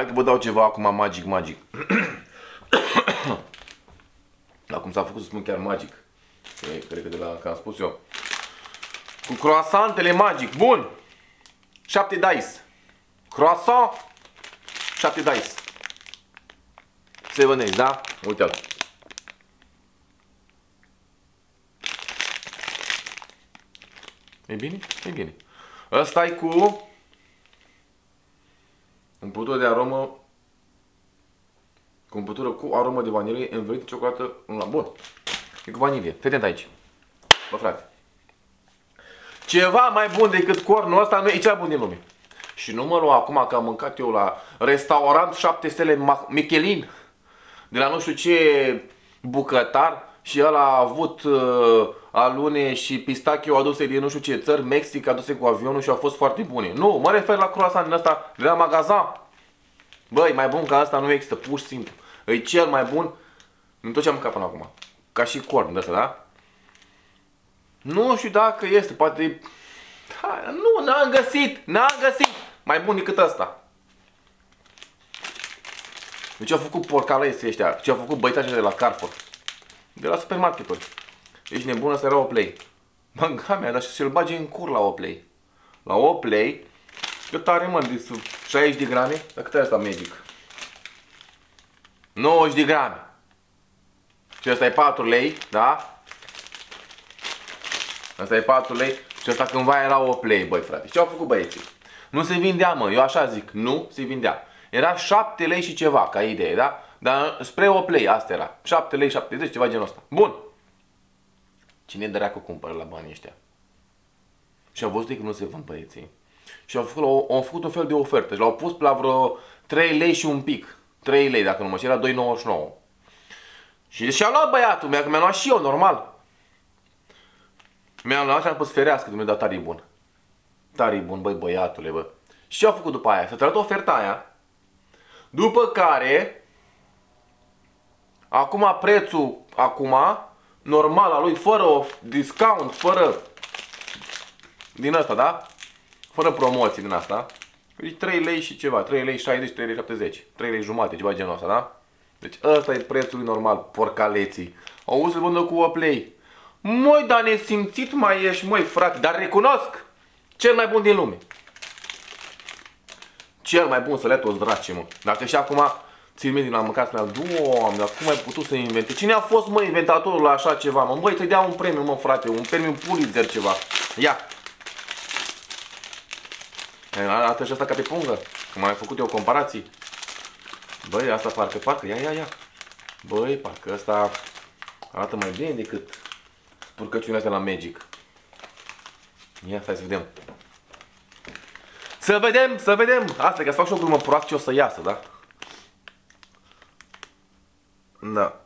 Hai că vă dau ceva acum magic, magic. Acum s-a făcut să spun chiar magic. E, cred că de la, că am spus eu. Cu croissantele magic. Bun. 7 dice. Croissant. 7 dice. 7 days, da? Uite-l. E bine? E bine. Ăsta e cu Umplutură de aromă cu umplutură cu aromă de vanilie învelită ciocolată la bun. E cu vanilie. Fii aici. Bă, frate. Ceva mai bun decât cornul ăsta nu e cel bun din lume. Și nu mă lua acum că am mâncat eu la restaurant 7 stele Michelin de la nu știu ce bucătar și el a avut uh, alune și pistachio aduse din nu știu ce țări, Mexic aduse cu avionul și au fost foarte bune. Nu, mă refer la croissant din ăsta de la magazin. Băi, mai bun ca asta nu există, pur și simplu. E cel mai bun în tot ce am mâncat până acum. Ca și corn de ăsta, da? Nu știu dacă este, poate... Ha, nu, n-am găsit, n-am găsit. Mai bun decât ăsta. Deci au făcut porcalese ăștia, ce au făcut băitașii de la Carrefour. De la supermarketuri. Ești nebun, ăsta era o play. Mă, mea, dar să-l bage în cur la o play. La o play, cât are mă, de 60 de grame? Dar cât e asta magic? 90 de grame. Și asta e 4 lei, da? Asta e 4 lei și asta cândva era o play, băi frate. Ce au făcut băieții? Nu se vindea, mă, eu așa zic, nu se vindea. Era 7 lei și ceva, ca idee, da? Dar spre o play, asta era. 7 lei, 70, ceva genul ăsta. Bun. Cine dracu cumpără la banii ăștia? Și au văzut că nu se vând băieții. Și au făcut, au, au făcut un fel de ofertă. Și l-au pus la vreo 3 lei și un pic. 3 lei, dacă nu mă știu, era 2,99. Și și-a luat băiatul, mi-a, mi luat și eu, normal. Mi-am luat și am pus ferească, Dumnezeu, dar tare bun. Tare bun, băi, băiatule, bă. Și ce au făcut după aia? S-a oferta aia. După care, acum prețul, acum, normal al lui, fără discount, fără din asta, da? Fără promoții din asta. Deci 3 lei și ceva, 3 lei 60, 3 lei 70, 3 lei jumate, ceva genul ăsta, da? Deci ăsta e prețul normal, porcaleții. Au să vândă cu o play. Măi, dar nesimțit mai ești, măi, frate, dar recunosc, cel mai bun din lume. Cel mai bun să le toți draci, mă. Dacă și acum țin minte din la mâncat, mi-a Doamne, dar cum ai putut să invente? Cine a fost, mă, inventatorul la așa ceva, mă? Băi, să-i dea un premiu, mă, frate, un premiu Pulitzer ceva. Ia. Arată și asta ca pe pungă. Că mai făcut eu comparații. Băi, asta parcă, parcă, ia, ia, ia. Băi, parcă asta arată mai bine decât spurcăciunea astea la Magic. Ia, stai să vedem. Să vedem, să vedem! Asta e că să fac și o glumă proastă și o să iasă, da? Da.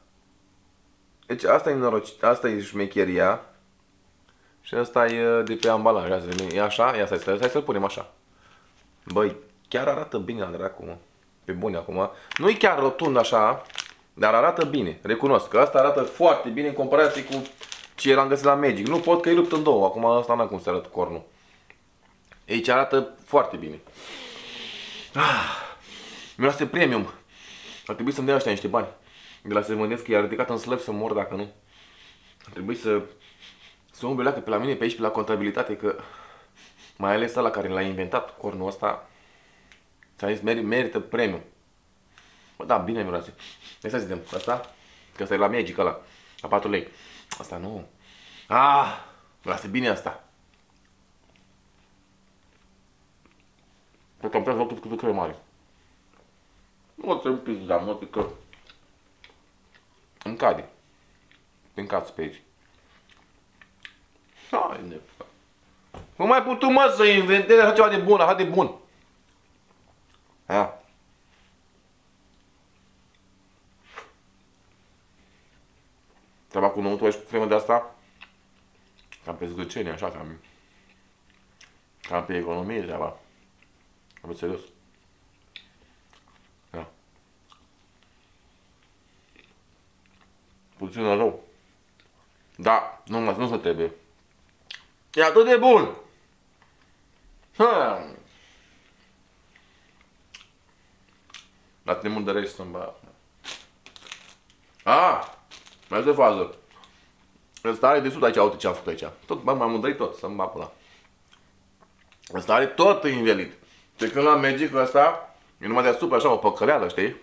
Deci asta e noroc, asta e șmecheria. Și asta e de pe ambalaj. E așa? Ia stai, stai, stai să-l punem așa. Băi, chiar arată bine la dracu, mă. Pe bune acum. Nu e chiar rotund așa, dar arată bine. Recunosc că asta arată foarte bine în comparație cu ce l-am găsit la Magic. Nu pot că e lupt în două. Acum asta n-am cum să arăt cornul. Aici arată foarte bine. Ah, miroase premium. Ar trebui să-mi dea ăștia niște bani. De la să mă gândesc că i-a ridicat în slăb să mor dacă nu. Ar trebui să să umble pe la mine pe aici, pe la contabilitate, că mai ales ăla care l-a inventat cornul ăsta, ți-a zis, meri, merită premium. Bă, da, bine miroase. Hai să zicem, asta? Că asta e la Magic ăla, la 4 lei. Asta nu. Ah, lasă bine asta. Pot am prea cât cât de mare. Nu o să-mi pizda, mă, că îmi cade. Îmi cați pe aici. Hai, ne Nu mai putut, mă, să inventezi așa ceva de bun, așa de bun. Aia. Treaba cu nouătul aici cu cremă de asta, cam pe zgârcenie, așa, cam, cam pe economie treaba. Am serios. Ia. Puțin rău. Da, nu, nu se trebuie. E atât de bun. Ha. La tremur de rest să-mi bag. Ah! Mai de fază. Ăsta are de sud aici, uite ce a făcut aici. Tot, bă, m-am mândrit tot, să-mi bag la. Ăsta are tot învelit. De când la Magic ăsta, e numai deasupra așa o păcăleală, știi?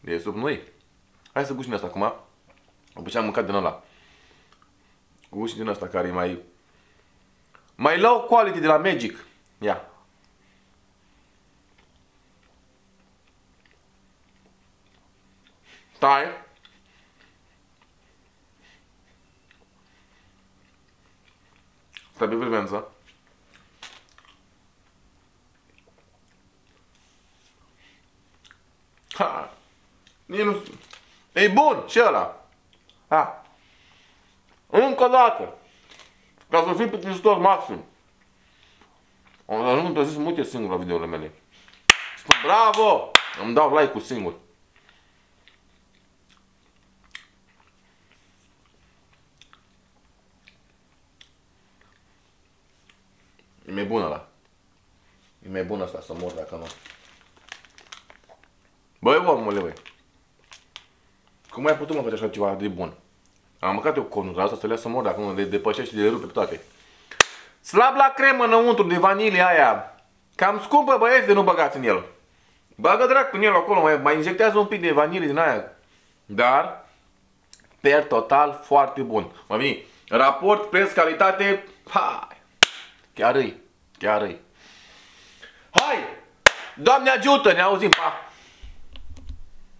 De sub noi. Hai să gușim asta acum. După ce am mâncat din ăla. Gușim din asta care e mai... Mai low quality de la Magic. Ia. Tai. Trebuie vivență. Ha. Nici nu... E bun și ăla. Ha. Încă o dată. Ca să fii plictisitor maxim. Nu îmi să mă uite singur la videourile mele. Spun bravo! Îmi dau like-ul singur. E mai bun ăla. E mai bun asta să mor dacă nu. Băi, omule, băi. Cum ai putut mă face așa ceva de bun? Am mâncat eu conul asta să le să mor dacă nu le depășește, le rupe toate. Slab la cremă înăuntru de vanilie aia. Cam scumpă băieți de nu băgați în el. Bagă dracu în el acolo, mai, mai injectează un pic de vanilie din aia. Dar, per total, foarte bun. Mă vine, raport, preț, calitate, hai, chiar îi, chiar îi. Hai, Doamne ajută, ne auzim, pa!